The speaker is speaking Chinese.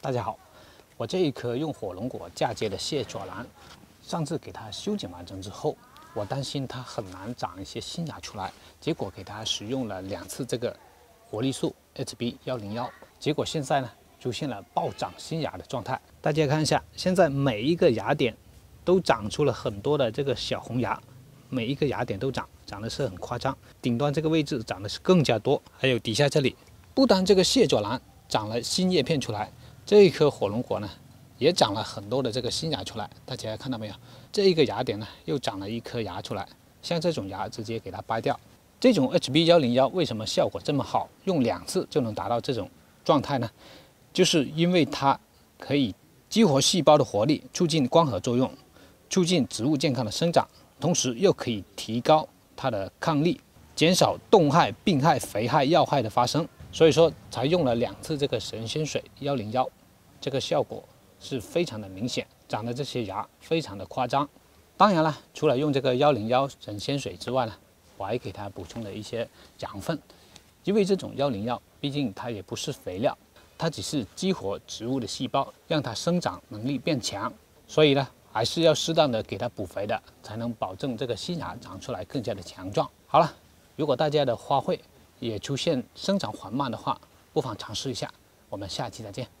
大家好，我这一棵用火龙果嫁接的蟹爪兰，上次给它修剪完成之后，我担心它很难长一些新芽出来，结果给它使用了两次这个活力素 HB 幺零幺，结果现在呢出现了暴涨新芽的状态。大家看一下，现在每一个芽点都长出了很多的这个小红芽，每一个芽点都长，长得是很夸张。顶端这个位置长的是更加多，还有底下这里，不单这个蟹爪兰长了新叶片出来。这一颗火龙果呢，也长了很多的这个新芽出来，大家看到没有？这一个芽点呢，又长了一颗芽出来。像这种芽，直接给它掰掉。这种 HB 幺零幺为什么效果这么好？用两次就能达到这种状态呢？就是因为它可以激活细胞的活力，促进光合作用，促进植物健康的生长，同时又可以提高它的抗力，减少冻害、病害、肥害、药害的发生。所以说，才用了两次这个神仙水幺零幺。这个效果是非常的明显，长的这些芽非常的夸张。当然了，除了用这个幺零幺神仙水之外呢，我还给它补充了一些养分。因为这种幺零幺，毕竟它也不是肥料，它只是激活植物的细胞，让它生长能力变强。所以呢，还是要适当的给它补肥的，才能保证这个新芽长出来更加的强壮。好了，如果大家的花卉也出现生长缓慢的话，不妨尝试一下。我们下期再见。